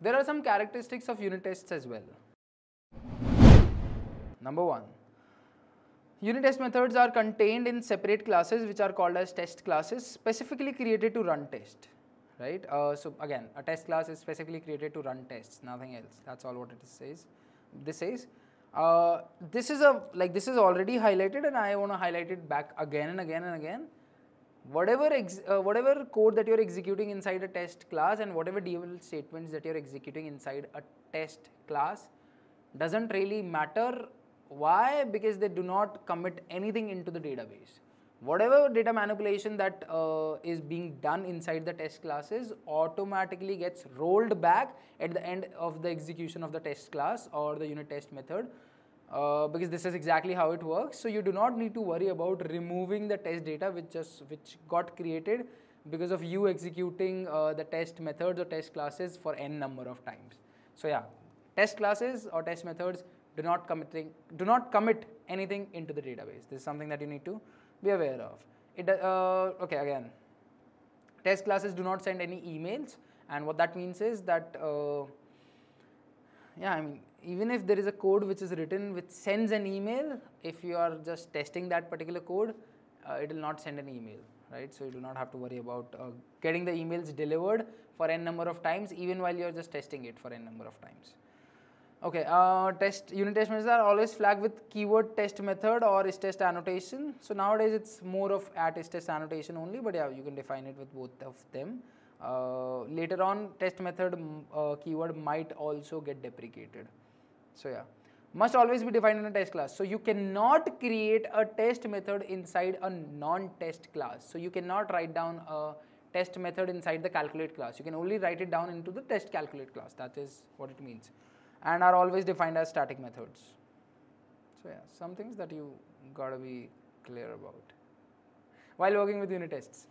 There are some characteristics of unit tests as well. Number one, unit test methods are contained in separate classes which are called as test classes specifically created to run test, right? Uh, so again, a test class is specifically created to run tests, nothing else. That's all what it says. This says. Uh, this is a like this is already highlighted and I want to highlight it back again and again and again whatever uh, whatever code that you're executing inside a test class and whatever DML statements that you're executing inside a test class doesn't really matter. Why? Because they do not commit anything into the database. Whatever data manipulation that uh, is being done inside the test classes automatically gets rolled back at the end of the execution of the test class or the unit test method uh, because this is exactly how it works. So you do not need to worry about removing the test data which just which got created because of you executing uh, the test methods or test classes for n number of times. So yeah, test classes or test methods do not committing do not commit anything into the database. This is something that you need to be aware of. It uh, okay again. Test classes do not send any emails, and what that means is that uh, yeah, I mean even if there is a code which is written which sends an email, if you are just testing that particular code, uh, it will not send an email, right? So you do not have to worry about uh, getting the emails delivered for n number of times, even while you are just testing it for n number of times. Okay, uh, test unit test methods are always flagged with keyword test method or is test annotation. So nowadays it's more of at is test annotation only, but yeah, you can define it with both of them. Uh, later on, test method uh, keyword might also get deprecated. So yeah, must always be defined in a test class. So you cannot create a test method inside a non-test class. So you cannot write down a test method inside the calculate class. You can only write it down into the test calculate class. That is what it means. And are always defined as static methods. So yeah, some things that you gotta be clear about while working with unit tests.